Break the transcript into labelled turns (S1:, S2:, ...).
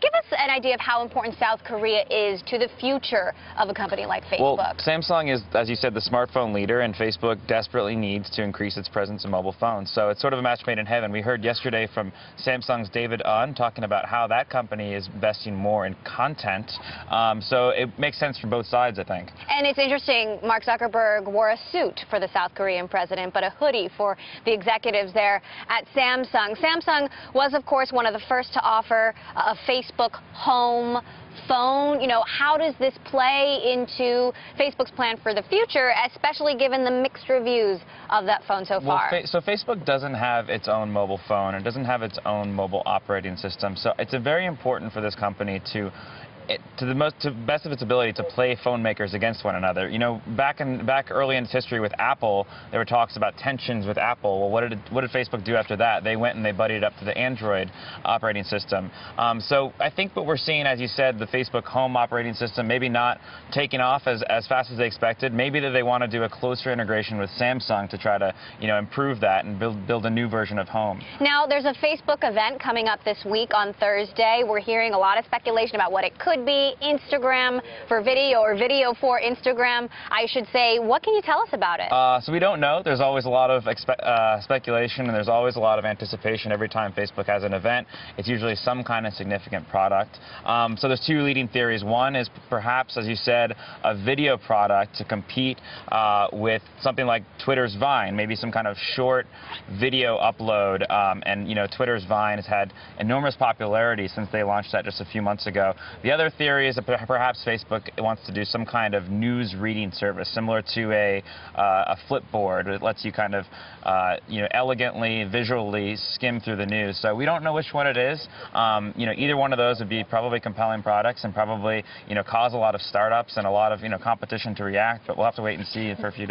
S1: Give us an idea of how important South Korea is to the future of a company like Facebook.
S2: Well, Samsung is, as you said, the smartphone leader, and Facebook desperately needs to increase its presence in mobile phones. So it's sort of a match made in heaven. We heard yesterday from Samsung's David Eun talking about how that company is investing more in content. Um, so it makes sense for both sides, I think.
S1: And it's interesting, Mark Zuckerberg wore a suit for the South Korean president, but a hoodie for the executives there at Samsung. Samsung was, of course, one of the first to offer a Facebook home phone. You know, how does this play into Facebook's plan for the future, especially given the mixed reviews of that phone so far?
S2: Well, so Facebook doesn't have its own mobile phone. It doesn't have its own mobile operating system. So it's a very important for this company to to the most to best of its ability to play phone makers against one another. You know, back in back early in its history with Apple, there were talks about tensions with Apple. Well, what did what did Facebook do after that? They went and they buddied up to the Android operating system. Um, so I think what we're seeing, as you said, the Facebook Home operating system maybe not taking off as as fast as they expected. Maybe that they want to do a closer integration with Samsung to try to you know improve that and build build a new version of Home.
S1: Now there's a Facebook event coming up this week on Thursday. We're hearing a lot of speculation about what it could be Instagram for video or video for Instagram, I should say. What can you tell us about it?
S2: Uh, so we don't know. There's always a lot of uh, speculation and there's always a lot of anticipation every time Facebook has an event. It's usually some kind of significant product. Um, so there's two leading theories. One is perhaps, as you said, a video product to compete uh, with something like Twitter's Vine, maybe some kind of short video upload. Um, and, you know, Twitter's Vine has had enormous popularity since they launched that just a few months ago. The other other theory is that perhaps Facebook wants to do some kind of news reading service, similar to a, uh, a Flipboard. that lets you kind of, uh, you know, elegantly, visually skim through the news. So we don't know which one it is. Um, you know, either one of those would be probably compelling products and probably, you know, cause a lot of startups and a lot of, you know, competition to react. But we'll have to wait and see for a few days.